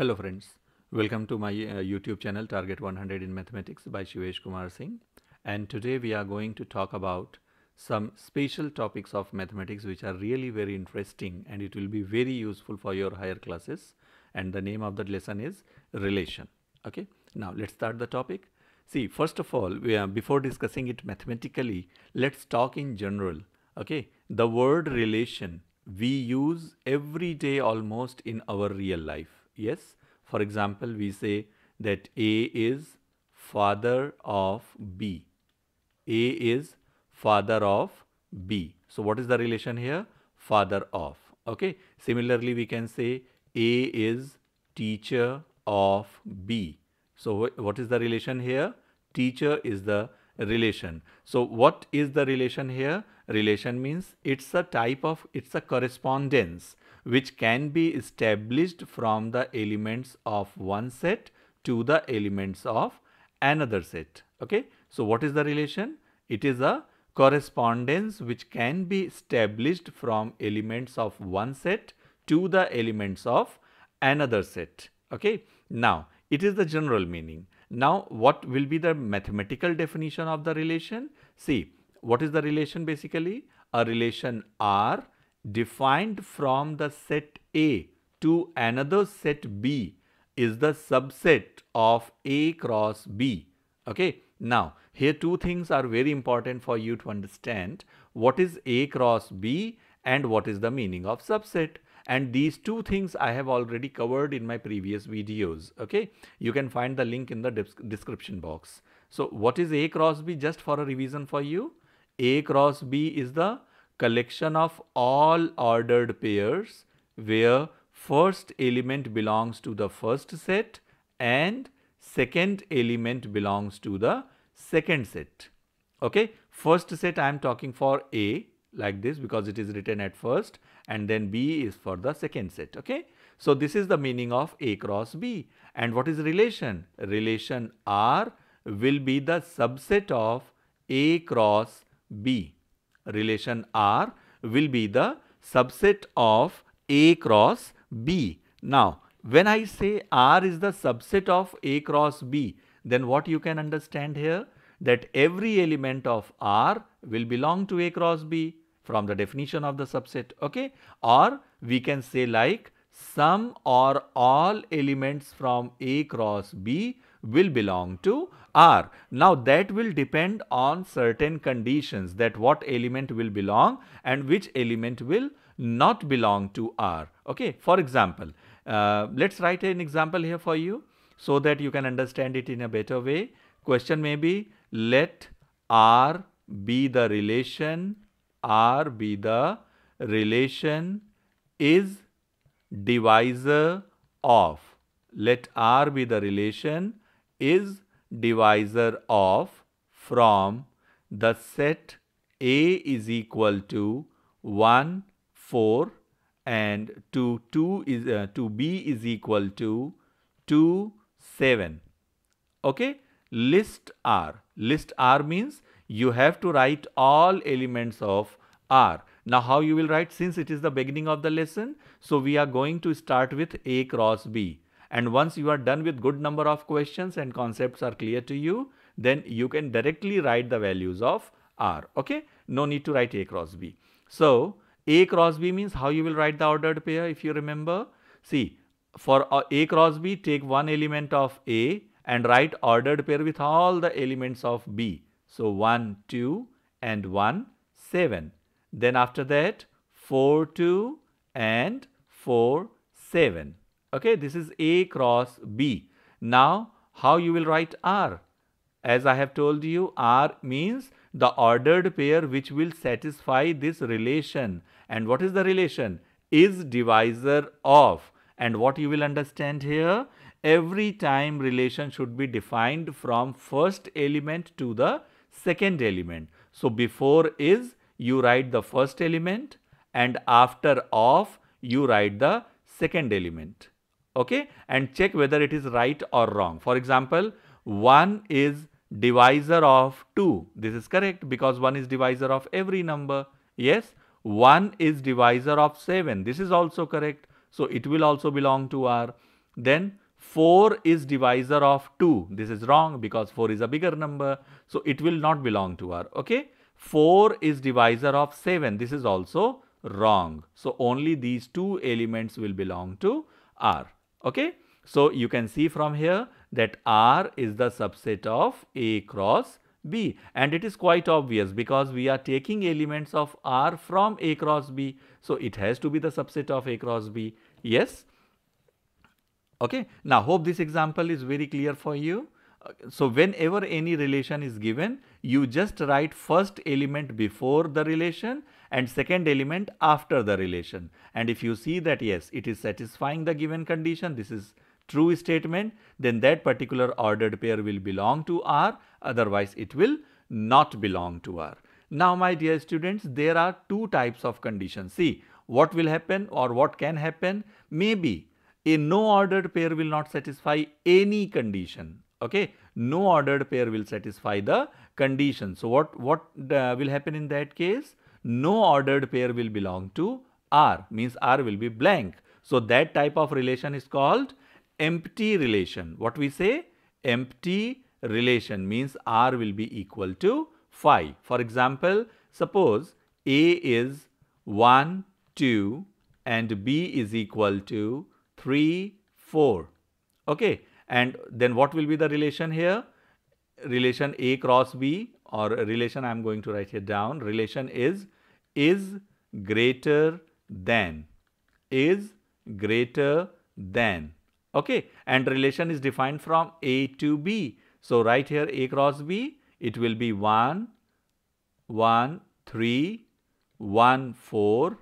Hello friends, welcome to my uh, YouTube channel Target 100 in Mathematics by Shivesh Kumar Singh and today we are going to talk about some special topics of mathematics which are really very interesting and it will be very useful for your higher classes and the name of the lesson is relation. Okay, now let's start the topic. See, first of all, we are, before discussing it mathematically, let's talk in general. Okay, the word relation we use every day almost in our real life Yes, for example, we say that A is father of B. A is father of B. So what is the relation here? Father of. Okay. Similarly, we can say A is teacher of B. So what is the relation here? Teacher is the relation. So what is the relation here? Relation means it's a type of, it's a correspondence which can be established from the elements of one set to the elements of another set. Okay. So what is the relation? It is a correspondence which can be established from elements of one set to the elements of another set. Okay. Now it is the general meaning. Now what will be the mathematical definition of the relation? See what is the relation basically? A relation R defined from the set A to another set B is the subset of A cross B. Okay. Now, here two things are very important for you to understand. What is A cross B and what is the meaning of subset? And these two things I have already covered in my previous videos. Okay. You can find the link in the description box. So, what is A cross B? Just for a revision for you. A cross B is the collection of all ordered pairs where first element belongs to the first set and second element belongs to the second set. Okay, first set I am talking for A like this because it is written at first and then B is for the second set. Okay, so this is the meaning of A cross B. And what is relation? Relation R will be the subset of A cross B relation R will be the subset of A cross B. Now, when I say R is the subset of A cross B, then what you can understand here? That every element of R will belong to A cross B from the definition of the subset, okay? Or we can say like some or all elements from A cross B will belong to R. Now that will depend on certain conditions that what element will belong and which element will not belong to R. Okay, for example, uh, let's write an example here for you so that you can understand it in a better way. Question may be let R be the relation, R be the relation is divisor of. Let R be the relation is divisor of from the set A is equal to 1, 4 and to 2 is uh, to B is equal to 2, 7. Okay. List R. List R means you have to write all elements of R. Now how you will write since it is the beginning of the lesson. So we are going to start with A cross B. And once you are done with good number of questions and concepts are clear to you, then you can directly write the values of R. Okay. No need to write A cross B. So A cross B means how you will write the ordered pair if you remember. See for uh, A cross B take one element of A and write ordered pair with all the elements of B. So 1, 2 and 1, 7. Then after that 4, 2 and 4, 7. Okay, this is A cross B. Now, how you will write R? As I have told you, R means the ordered pair which will satisfy this relation. And what is the relation? Is divisor of. And what you will understand here? Every time relation should be defined from first element to the second element. So, before is you write the first element and after of you write the second element. Okay? And check whether it is right or wrong. For example 1 is divisor of 2 this is correct because 1 is divisor of every number. Yes? 1 is divisor of 7 this is also correct. So it will also belong to R. Then 4 is divisor of 2. This is wrong because 4 is a bigger number. So it will not belong to R. Okay. 4 is divisor of 7. This is also wrong. So only these two elements will belong to R. Okay. So you can see from here that R is the subset of A cross B and it is quite obvious because we are taking elements of R from A cross B. So it has to be the subset of A cross B. Yes. Okay. Now hope this example is very clear for you. So whenever any relation is given, you just write first element before the relation and second element after the relation. And if you see that yes, it is satisfying the given condition, this is true statement, then that particular ordered pair will belong to R, otherwise it will not belong to R. Now my dear students, there are two types of conditions. See, what will happen or what can happen? Maybe a no ordered pair will not satisfy any condition. Okay, no ordered pair will satisfy the condition. So what, what uh, will happen in that case? No ordered pair will belong to R, means R will be blank. So that type of relation is called empty relation. What we say? Empty relation means R will be equal to phi. For example, suppose A is 1, 2 and B is equal to 3, 4. Okay. And then what will be the relation here? Relation A cross B or relation I am going to write here down. Relation is is greater than is greater than okay and relation is defined from a to b so right here a cross b it will be 1 1 3 1 4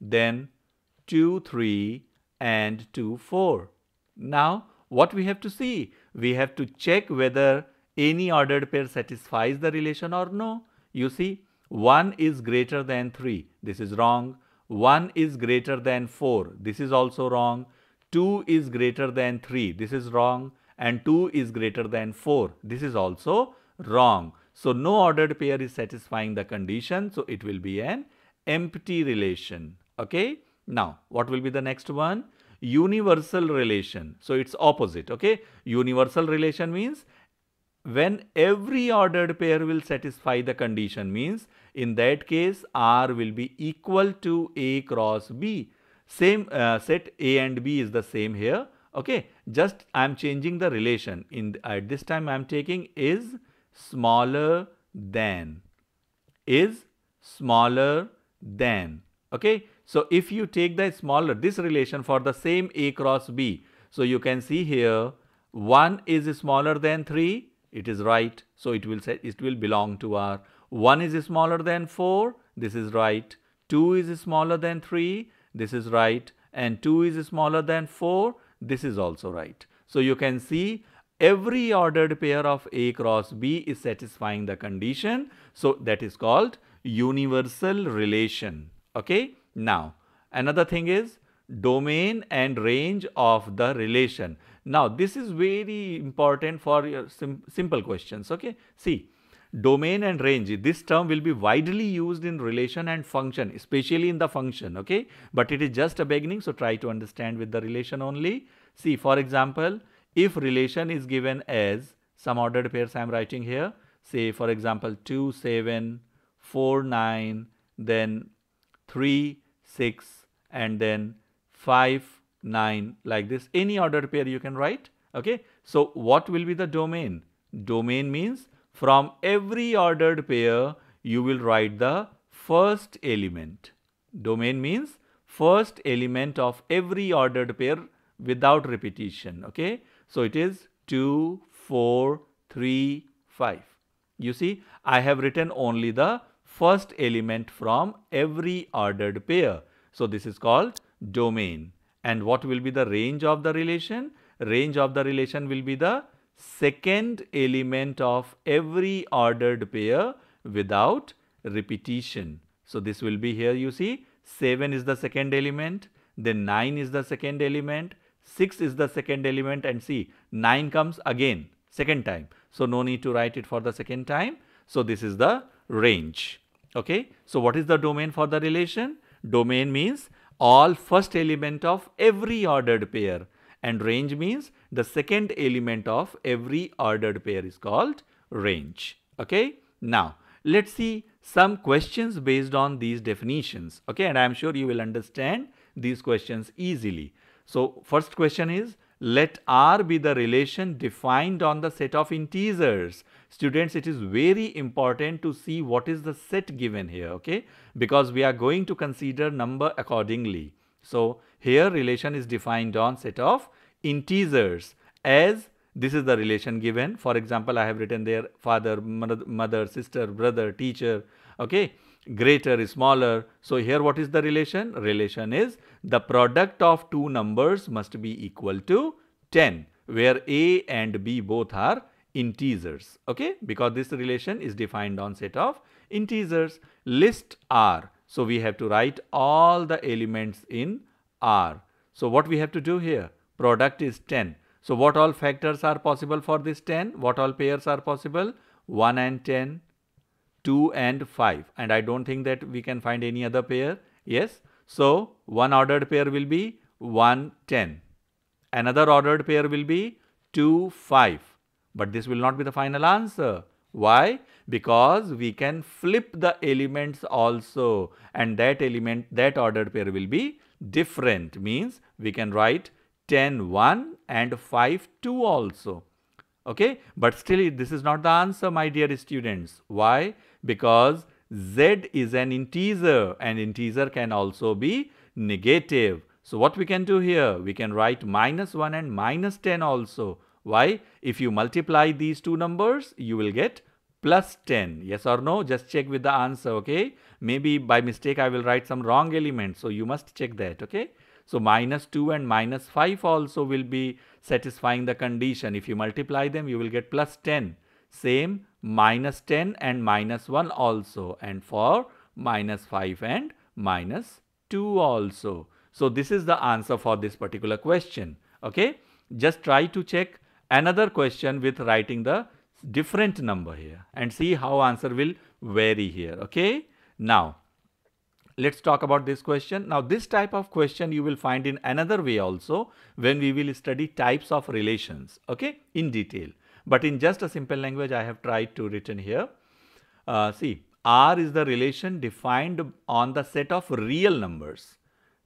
then 2 3 and 2 4 now what we have to see we have to check whether any ordered pair satisfies the relation or no you see 1 is greater than 3 this is wrong 1 is greater than 4 this is also wrong 2 is greater than 3. This is wrong. And 2 is greater than 4. This is also wrong. So no ordered pair is satisfying the condition. So it will be an empty relation. Okay. Now what will be the next one? Universal relation. So it's opposite. Okay. Universal relation means when every ordered pair will satisfy the condition means in that case R will be equal to A cross B. Same uh, set A and B is the same here. Okay, just I am changing the relation. In at this time I am taking is smaller than is smaller than. Okay, so if you take the smaller this relation for the same A cross B, so you can see here 1 is smaller than 3 it is right so it will say it will belong to R 1 is smaller than 4 this is right 2 is smaller than 3 this is right and 2 is smaller than 4 this is also right. So you can see every ordered pair of A cross B is satisfying the condition. So that is called universal relation. Okay. Now another thing is domain and range of the relation. Now this is very important for your sim simple questions. Okay. See domain and range this term will be widely used in relation and function especially in the function okay but it is just a beginning so try to understand with the relation only see for example if relation is given as some ordered pairs i am writing here say for example 2 7 4 9 then 3 6 and then 5 9 like this any ordered pair you can write okay so what will be the domain domain means from every ordered pair, you will write the first element. Domain means first element of every ordered pair without repetition. Okay. So it is 2, 4, 3, 5. You see, I have written only the first element from every ordered pair. So this is called domain. And what will be the range of the relation? Range of the relation will be the second element of every ordered pair without repetition. So this will be here you see 7 is the second element, then 9 is the second element, 6 is the second element and see 9 comes again second time. So no need to write it for the second time. So this is the range. Okay. So what is the domain for the relation? Domain means all first element of every ordered pair and range means the second element of every ordered pair is called range. Okay. Now, let's see some questions based on these definitions. Okay. And I'm sure you will understand these questions easily. So, first question is let R be the relation defined on the set of integers. Students, it is very important to see what is the set given here, okay? Because we are going to consider number accordingly. So, here relation is defined on set of integers as this is the relation given. For example, I have written there father, mother, sister, brother, teacher, okay? Greater, smaller. So, here what is the relation? Relation is the product of two numbers must be equal to 10 where a and b both are integers okay? Because this relation is defined on set of integers. List r. So we have to write all the elements in r. So what we have to do here? Product is 10 so what all factors are possible for this 10 what all pairs are possible? 1 and 10 2 and 5 and I don't think that we can find any other pair. Yes? So, one ordered pair will be 1, 10. Another ordered pair will be 2, 5. But this will not be the final answer. Why? Because we can flip the elements also and that element, that ordered pair will be different. Means we can write 10, 1 and 5, 2 also. Okay. But still this is not the answer my dear students. Why? Because z is an integer and integer can also be negative. So what we can do here? We can write minus 1 and minus 10 also. Why? If you multiply these two numbers, you will get plus 10. Yes or no? Just check with the answer, okay? Maybe by mistake I will write some wrong element. So you must check that, okay? So minus 2 and minus 5 also will be satisfying the condition. If you multiply them, you will get plus 10. Same minus 10 and minus 1 also and for minus 5 and minus 2 also. So this is the answer for this particular question. Okay. Just try to check another question with writing the different number here and see how answer will vary here. Okay. Now, let's talk about this question. Now, this type of question you will find in another way also when we will study types of relations. Okay. In detail. But in just a simple language, I have tried to written here. Uh, see, R is the relation defined on the set of real numbers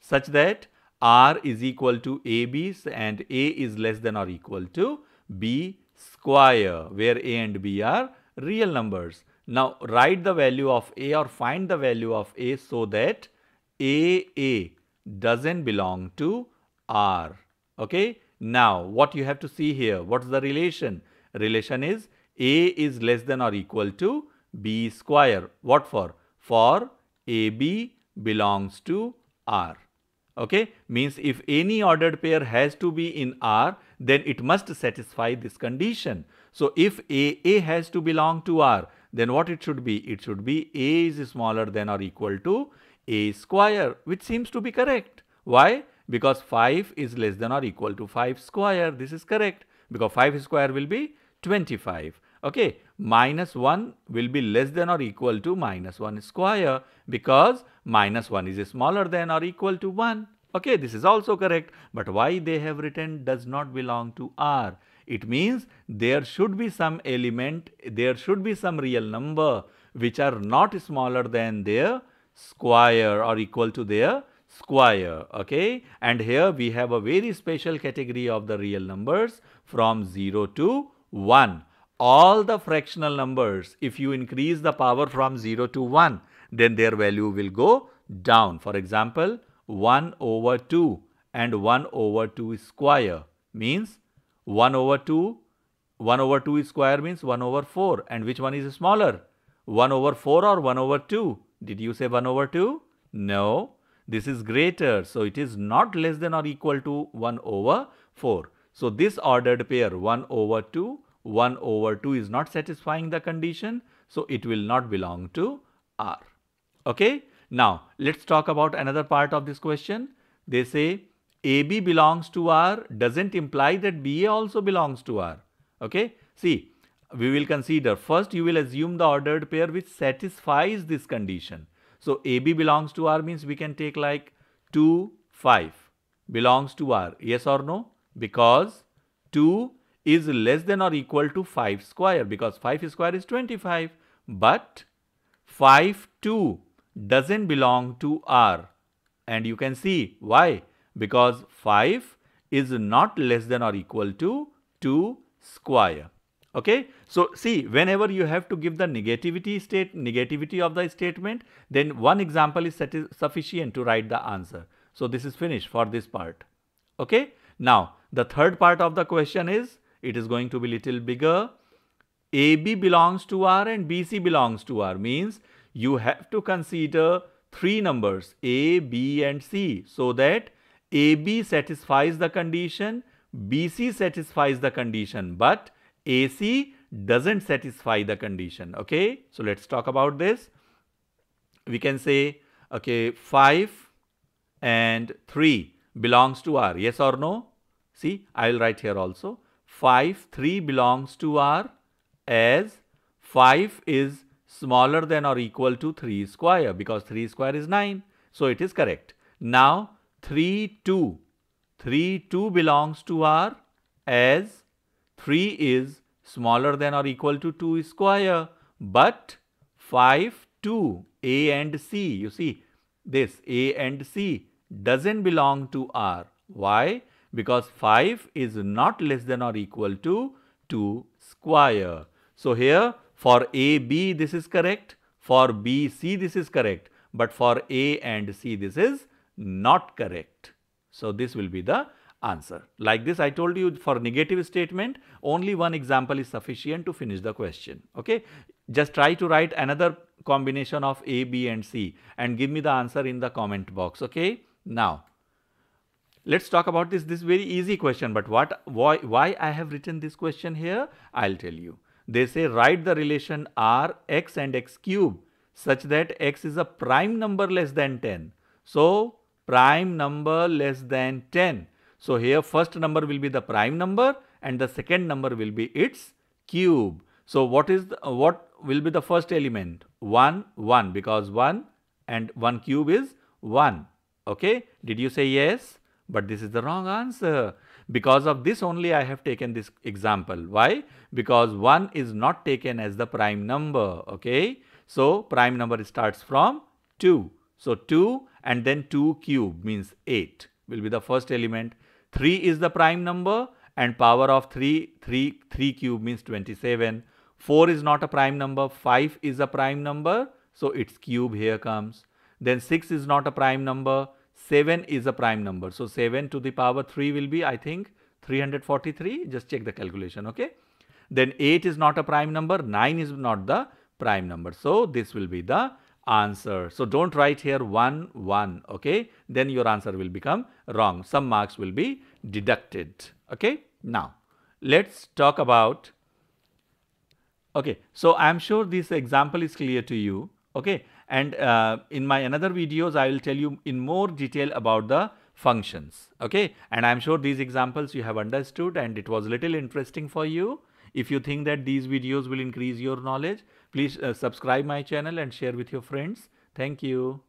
such that R is equal to AB and A is less than or equal to B square where A and B are real numbers. Now write the value of A or find the value of A so that AA doesn't belong to R. Okay. Now what you have to see here, what's the relation? relation is A is less than or equal to B square. What for? For AB belongs to R. Okay, means if any ordered pair has to be in R, then it must satisfy this condition. So if AA has to belong to R, then what it should be? It should be A is smaller than or equal to A square, which seems to be correct. Why? Because 5 is less than or equal to 5 square. This is correct because 5 square will be 25. Okay, minus 1 will be less than or equal to minus 1 square because minus 1 is smaller than or equal to 1. Okay, this is also correct. But why they have written does not belong to R. It means there should be some element, there should be some real number which are not smaller than their square or equal to their square okay and here we have a very special category of the real numbers from 0 to 1. All the fractional numbers, if you increase the power from 0 to 1, then their value will go down. For example, 1 over 2 and 1 over 2 square means 1 over 2, 1 over 2 square means 1 over 4 and which one is smaller? 1 over 4 or 1 over 2? Did you say 1 over 2? No, this is greater. So, it is not less than or equal to 1 over 4. So, this ordered pair 1 over 2 1 over 2 is not satisfying the condition. So, it will not belong to R. Okay. Now, let's talk about another part of this question. They say AB belongs to R doesn't imply that BA also belongs to R. Okay. See, we will consider first you will assume the ordered pair which satisfies this condition. So, AB belongs to R means we can take like 2, 5 belongs to R. Yes or no? Because 2 is less than or equal to 5 square because 5 square is 25. But 5 2 doesn't belong to R. And you can see why? Because 5 is not less than or equal to 2 square. Okay. So, see whenever you have to give the negativity state, negativity of the statement, then one example is sufficient to write the answer. So, this is finished for this part. Okay. Now, the third part of the question is, it is going to be little bigger. AB belongs to R and BC belongs to R means you have to consider three numbers A, B and C so that AB satisfies the condition, BC satisfies the condition but AC doesn't satisfy the condition. Okay. So, let us talk about this. We can say okay 5 and 3 belongs to R yes or no. See I will write here also 5 3 belongs to R as 5 is smaller than or equal to 3 square because 3 square is 9. So, it is correct. Now, 3 2 3 2 belongs to R as 3 is smaller than or equal to 2 square but 5 2 A and C you see this A and C doesn't belong to R. Why? Because 5 is not less than or equal to 2 square. So, here for A, B this is correct, for B, C this is correct, but for A and C this is not correct. So, this will be the answer. Like this I told you for negative statement only one example is sufficient to finish the question. Okay. Just try to write another combination of A, B and C and give me the answer in the comment box. Okay. Now, let's talk about this this very easy question but what why why I have written this question here I'll tell you. They say write the relation R x and x cube such that x is a prime number less than 10. So, prime number less than 10 so, here first number will be the prime number and the second number will be its cube. So, what is the, what will be the first element? 1, 1 because 1 and 1 cube is 1. Okay. Did you say yes? But this is the wrong answer. Because of this only I have taken this example. Why? Because 1 is not taken as the prime number. Okay. So, prime number starts from 2. So, 2 and then 2 cube means 8 will be the first element 3 is the prime number and power of 3, 3, 3 cube means 27. 4 is not a prime number, 5 is a prime number, so its cube here comes. Then 6 is not a prime number, 7 is a prime number. So 7 to the power 3 will be I think 343, just check the calculation, okay. Then 8 is not a prime number, 9 is not the prime number. So this will be the answer. So don't write here 1, 1, okay. Then your answer will become wrong. Some marks will be deducted, okay. Now, let's talk about, okay. So I am sure this example is clear to you, okay. And uh, in my another videos, I will tell you in more detail about the functions, okay. And I am sure these examples you have understood and it was little interesting for you. If you think that these videos will increase your knowledge, please uh, subscribe my channel and share with your friends. Thank you.